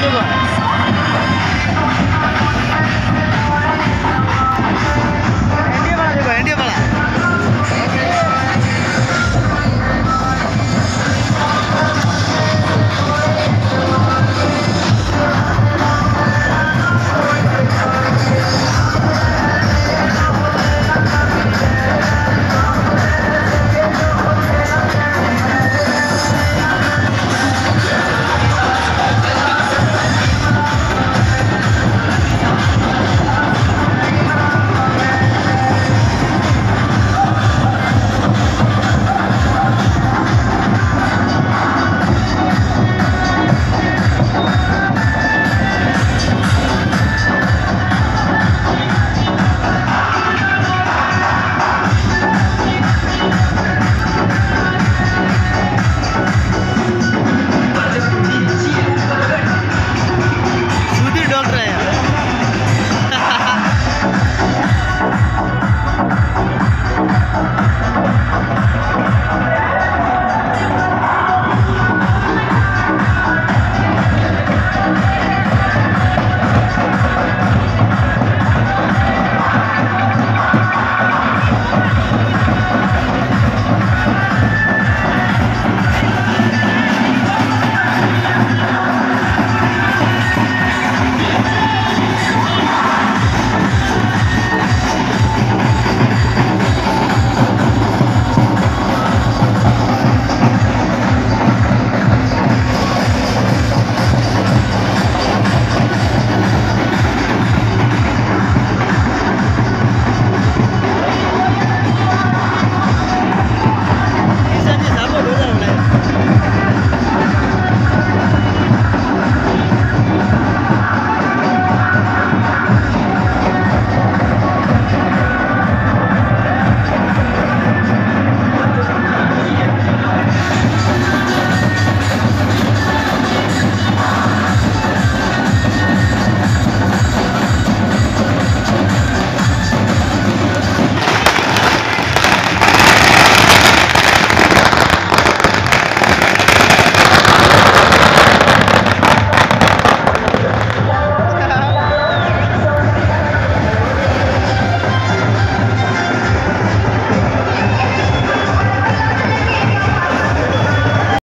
这个